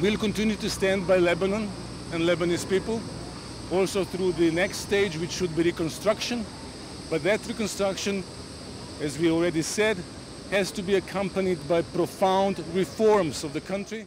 We'll continue to stand by Lebanon and Lebanese people, also through the next stage, which should be reconstruction. But that reconstruction, as we already said, has to be accompanied by profound reforms of the country.